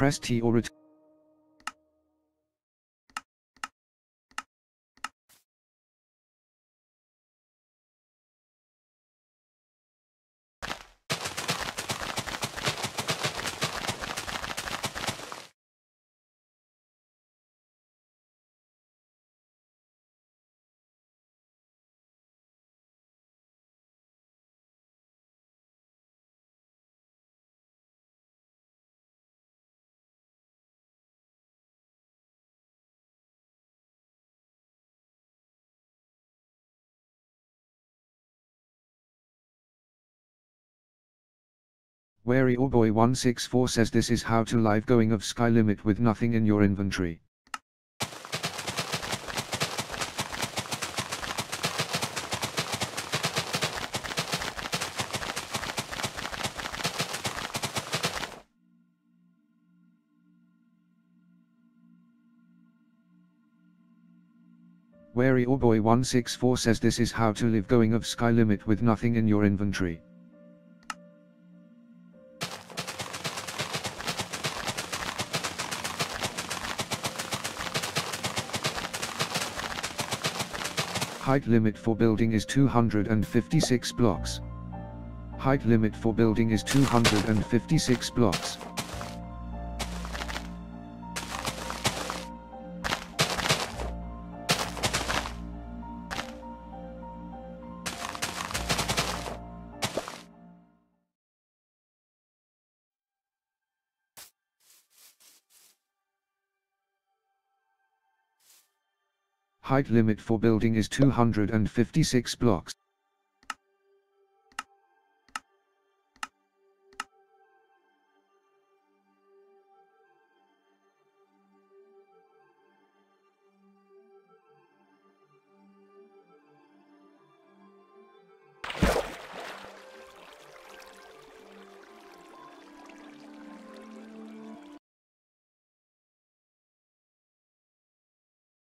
Press T or return. Warriorboy 164 says this is how to live going of sky limit with nothing in your inventory. Warriorboy 164 says this is how to live going of sky limit with nothing in your inventory. Height limit for building is 256 blocks. Height limit for building is 256 blocks. Height limit for building is 256 blocks.